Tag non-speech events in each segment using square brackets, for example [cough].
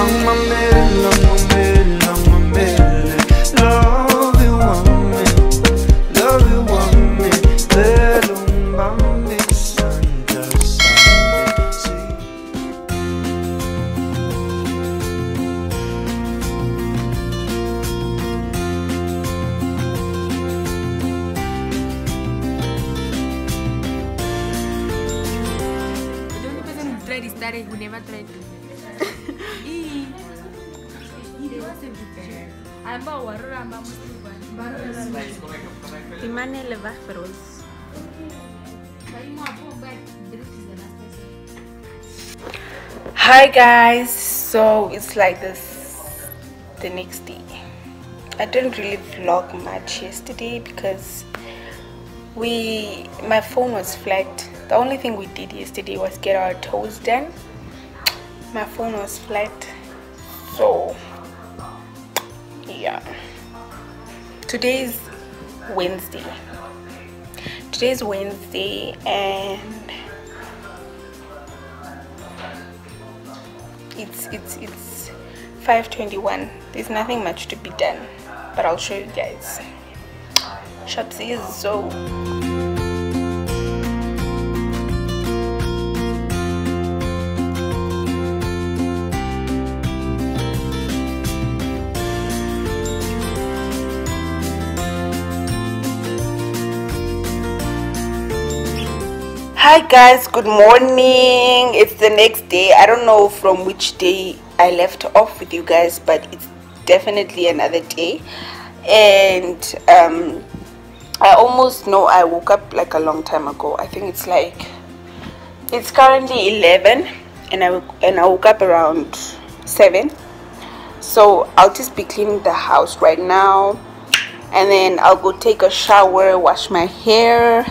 茫茫的。Hi guys, so it's like this the next day. I didn't really vlog much yesterday because we my phone was flat. The only thing we did yesterday was get our toes done. My phone was flat, so yeah. Today's Wednesday. Today's Wednesday and it's it's it's 521 there's nothing much to be done but i'll show you guys. Shopsy is so Hi guys, good morning. It's the next day. I don't know from which day I left off with you guys, but it's definitely another day. And um I almost know I woke up like a long time ago. I think it's like it's currently 11 and I and I woke up around 7. So I'll just be cleaning the house right now and then I'll go take a shower, wash my hair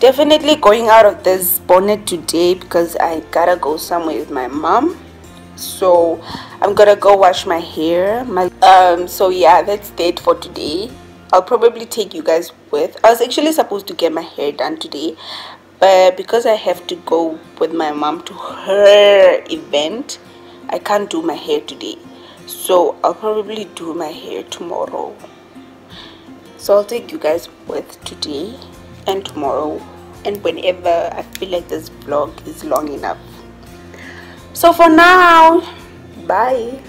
definitely going out of this bonnet today because I gotta go somewhere with my mom. So I'm gonna go wash my hair. My um so yeah, that's it for today. I'll probably take you guys with. I was actually supposed to get my hair done today, but because I have to go with my mom to her event, I can't do my hair today. So I'll probably do my hair tomorrow. So I'll take you guys with today and tomorrow and whenever I feel like this vlog is long enough. So for now, bye.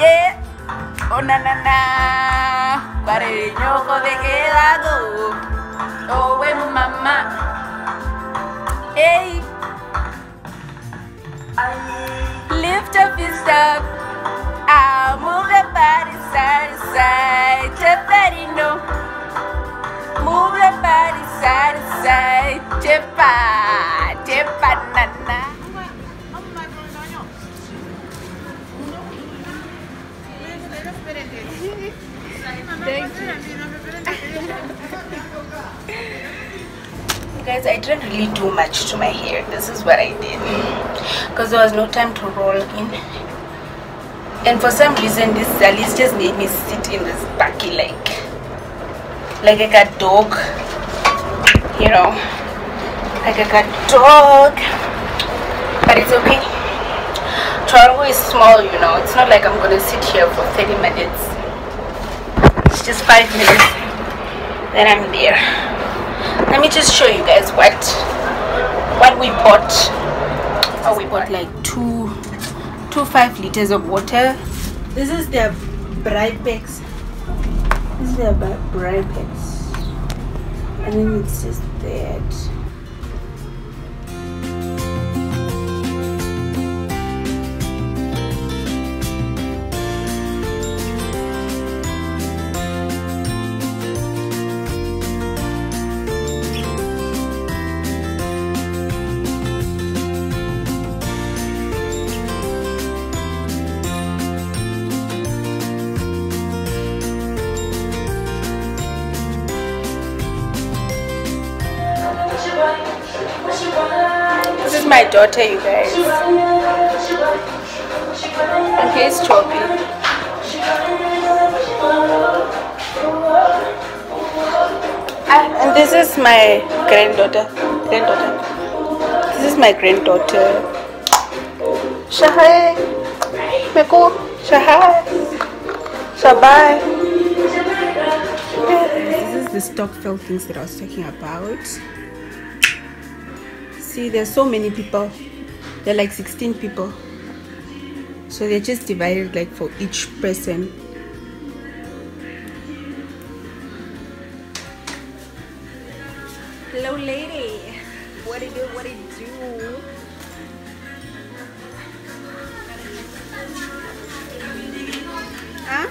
Yeah. Oh na na na, cariño de quedado. Oh, we mama. Hey, lift up your step. I move the body side to side. Chepa, no. Move the body side to side. Chepa, chepa, na na. Guys, I didn't really do much to my hair. This is what I did. Because there was no time to roll in. And for some reason, this Alice just made me sit in this backy like, like I got dog. You know, like I got dog. But it's okay. Toronto is small, you know. It's not like I'm gonna sit here for 30 minutes. It's just five minutes. Then I'm there. Let me just show you guys what what we bought. Oh we bought like two two five liters of water. This is their packs this is their bri- bribe packs and then it's just that my daughter, you guys. And Chobi. Ah, and this is my granddaughter. Granddaughter. This is my granddaughter. Shahai. Meko. Shahai. Shabai. This is the stock felt things that I was talking about. See, there's so many people. They're like 16 people. So they're just divided like for each person. Hello, lady. What do you do? What do you do? Huh?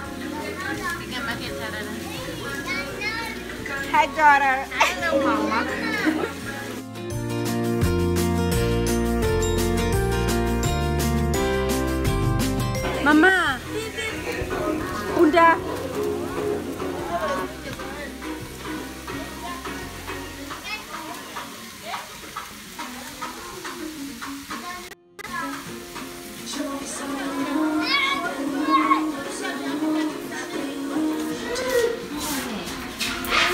Hi, daughter. Hello, mama. Mama. Bunda.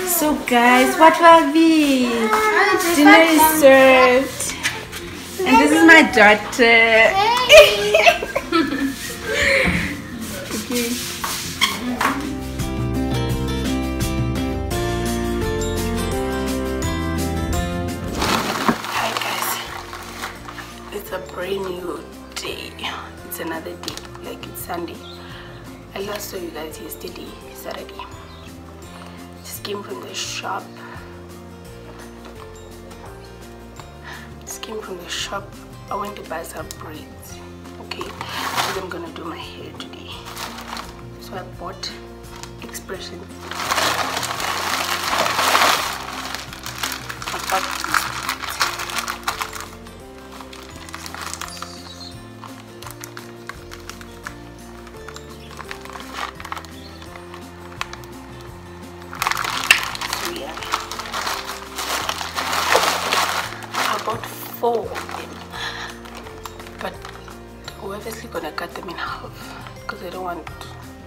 So guys, what will be? Dinner is served. And this is my daughter. [laughs] okay. Hi guys. It's a brand new day. It's another day. Like it's Sunday. I last saw you guys yesterday, Saturday just came from the shop just came from the shop i went to buy some braids okay because i'm gonna do my hair today so i bought expressions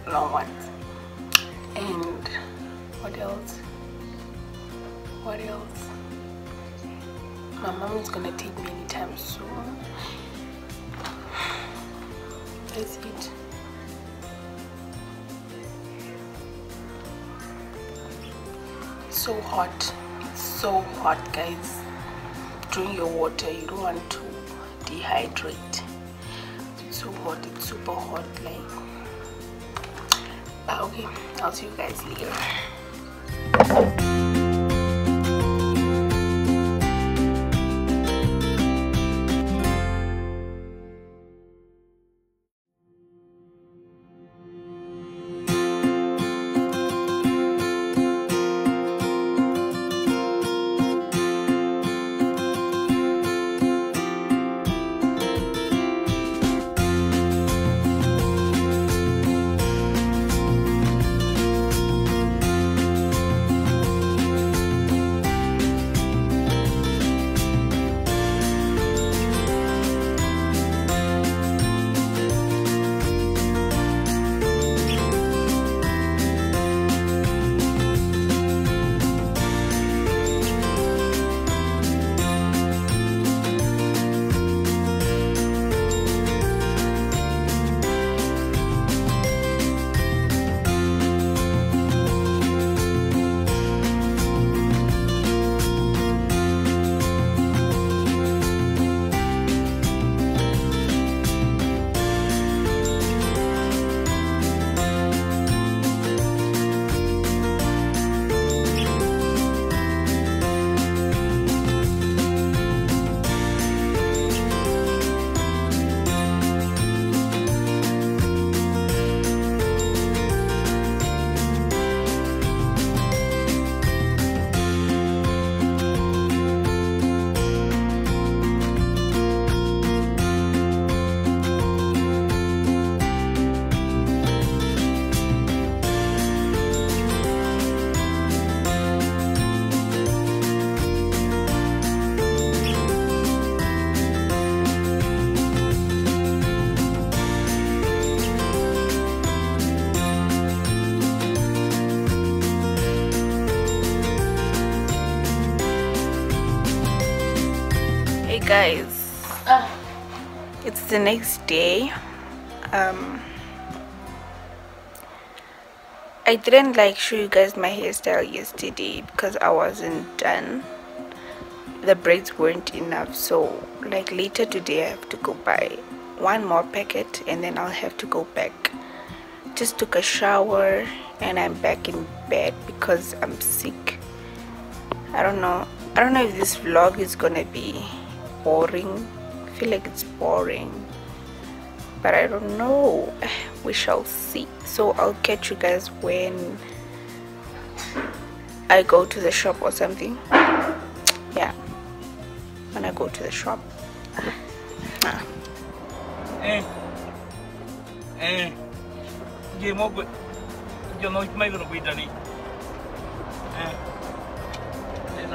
long ones. And what else? What else? My mom is gonna take me anytime soon. That's it. so hot it's so hot guys drink your water you don't want to dehydrate it's so hot it's super hot like okay i'll see you guys later Hey guys, it's the next day. Um, I didn't like show you guys my hairstyle yesterday because I wasn't done. The braids weren't enough, so like later today I have to go buy one more packet and then I'll have to go back. Just took a shower and I'm back in bed because I'm sick. I don't know. I don't know if this vlog is gonna be boring. I feel like it's boring. But I don't know. [sighs] We shall see. So I'll catch you guys when I go to the shop or something. Yeah. When I go to the shop. Ah. Eh. Eh. Mà quên. Cho nó mấy cái quên ra đi. Eh. Thế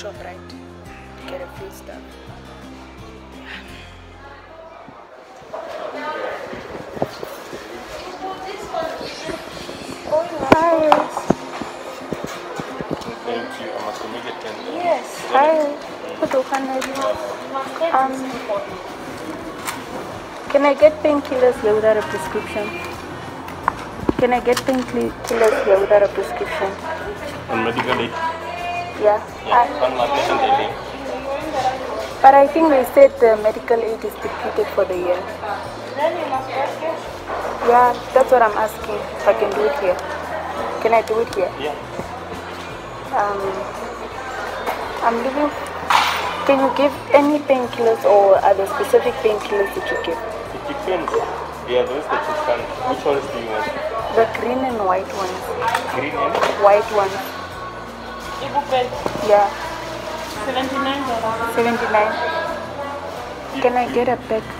ShopRite to get a few stuff. Yes. Hi. Um, can I get painkillers here without a prescription? Can I get painkillers here without a prescription? On medical aid. Yeah. I, On my patient but I think they said the medical aid is depleted for the year. Yeah, that's what I'm asking. If I can do it here. Can I do it here? Yeah. Um, I'm living. Can you give any painkillers or are there specific painkillers that you give? It depends. Yeah, those that you can. Which ones do you want? The green and white ones. Green and White ones. Yeah, 79 dollars. 79. Can I get a pack?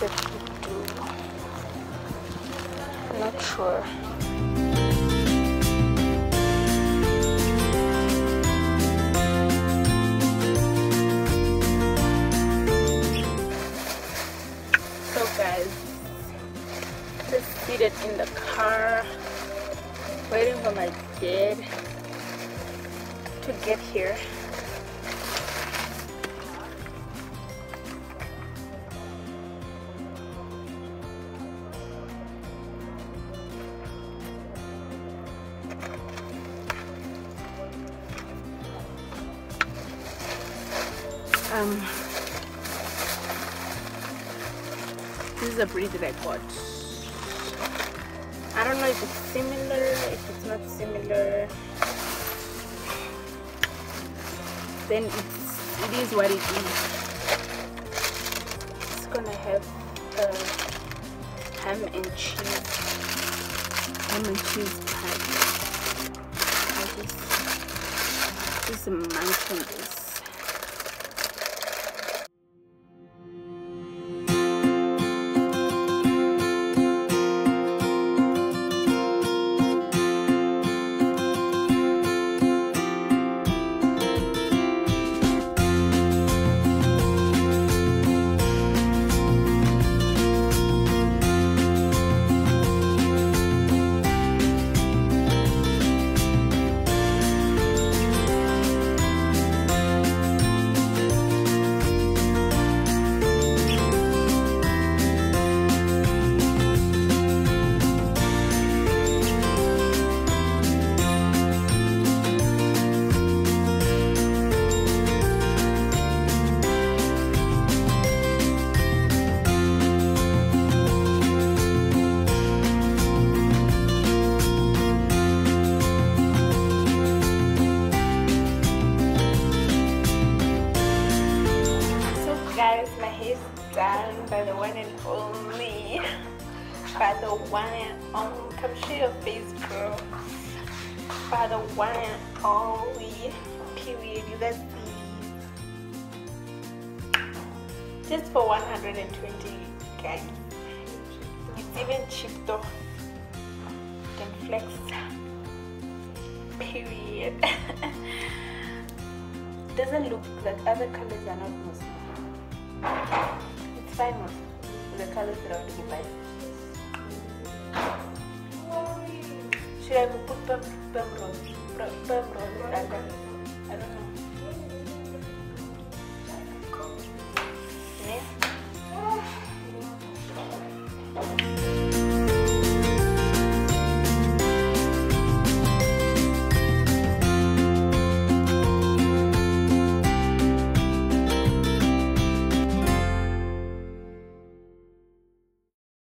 I'm not sure. So guys, just seated in the car, waiting for my dad to get here. Um, this is a breed that I got. I don't know if it's similar, if it's not similar. Then it's it is what it is. It's gonna have a ham and cheese, ham and cheese pie. I just, just munch on this. By the one and only. Period. You guys see. Just for 120 guys. It's even cheap though. You can flex. Period. [laughs] doesn't look like other colors are not most it's fine most the colors that are already buy should I put pem pem rose. Pem pem rose. under